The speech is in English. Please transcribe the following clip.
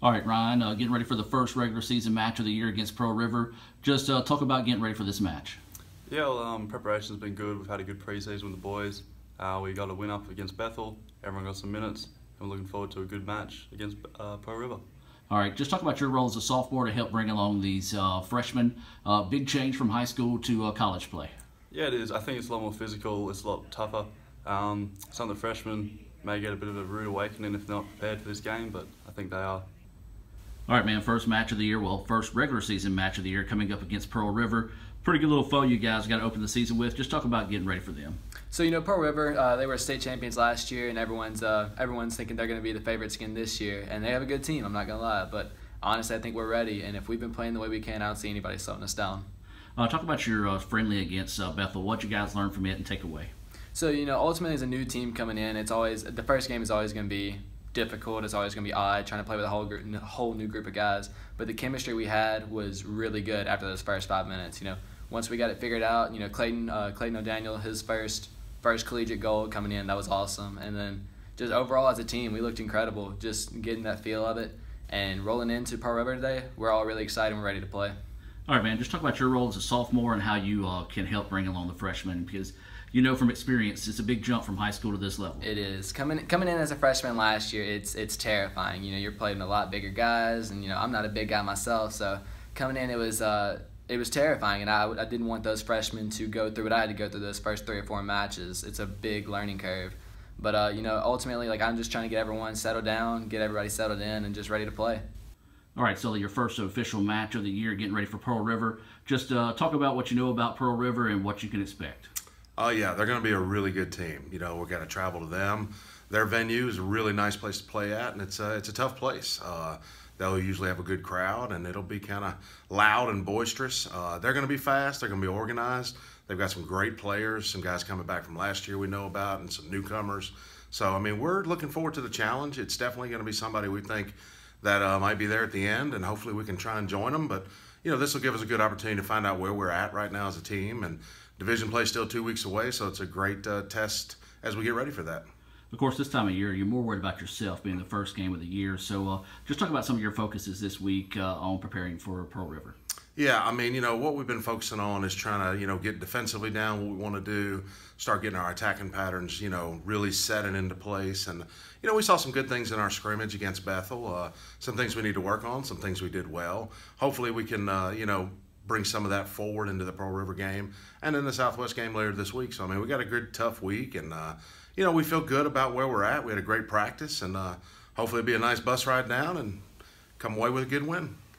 All right, Ryan, uh, getting ready for the first regular season match of the year against Pearl River. Just uh, talk about getting ready for this match. Yeah, well, um, preparation's been good. We've had a good preseason with the boys. Uh, we got a win up against Bethel. Everyone got some minutes. And we're looking forward to a good match against uh, Pearl River. All right, just talk about your role as a sophomore to help bring along these uh, freshmen. Uh, big change from high school to uh, college play. Yeah, it is. I think it's a lot more physical. It's a lot tougher. Um, some of the freshmen may get a bit of a rude awakening if they're not prepared for this game, but I think they are. All right, man. First match of the year. Well, first regular season match of the year coming up against Pearl River. Pretty good little foe you guys got to open the season with. Just talk about getting ready for them. So you know, Pearl River, uh, they were state champions last year, and everyone's uh, everyone's thinking they're going to be the favorites again this year, and they have a good team. I'm not going to lie, but honestly, I think we're ready, and if we've been playing the way we can, I don't see anybody slowing us down. Uh, talk about your uh, friendly against uh, Bethel. What you guys learned from it and take away. So you know, ultimately, as a new team coming in, it's always the first game is always going to be difficult. It's always going to be odd trying to play with a whole group, whole new group of guys. But the chemistry we had was really good after those first five minutes. You know, once we got it figured out, you know, Clayton uh, Clayton O'Daniel, his first first collegiate goal coming in, that was awesome. And then just overall as a team, we looked incredible. Just getting that feel of it and rolling into Pearl River today, we're all really excited and we're ready to play. All right, man. Just talk about your role as a sophomore and how you uh, can help bring along the freshmen because you know from experience it's a big jump from high school to this level. It is coming coming in as a freshman last year. It's it's terrifying. You know, you're playing a lot bigger guys, and you know I'm not a big guy myself, so coming in it was. Uh, it was terrifying, and I, I didn't want those freshmen to go through what I had to go through those first three or four matches. It's a big learning curve, but uh, you know, ultimately, like I'm just trying to get everyone settled down, get everybody settled in, and just ready to play. All right, Sully, your first official match of the year, getting ready for Pearl River. Just uh, talk about what you know about Pearl River and what you can expect. Oh yeah, they're going to be a really good team. You know, we're going to travel to them. Their venue is a really nice place to play at, and it's a, it's a tough place. Uh, they'll usually have a good crowd, and it'll be kind of loud and boisterous. Uh, they're going to be fast. They're going to be organized. They've got some great players, some guys coming back from last year we know about, and some newcomers. So I mean, we're looking forward to the challenge. It's definitely going to be somebody we think that uh, might be there at the end, and hopefully we can try and join them. But you know, this will give us a good opportunity to find out where we're at right now as a team. And division play still two weeks away, so it's a great uh, test as we get ready for that. Of course, this time of year, you're more worried about yourself being the first game of the year. So, uh, just talk about some of your focuses this week uh, on preparing for Pearl River. Yeah, I mean, you know, what we've been focusing on is trying to, you know, get defensively down what we want to do, start getting our attacking patterns, you know, really setting into place. And, you know, we saw some good things in our scrimmage against Bethel, uh, some things we need to work on, some things we did well. Hopefully we can, uh, you know, bring some of that forward into the Pearl River game and then the Southwest game later this week. So, I mean, we got a good, tough week. And, uh, you know, we feel good about where we're at. We had a great practice. And uh, hopefully it'll be a nice bus ride down and come away with a good win.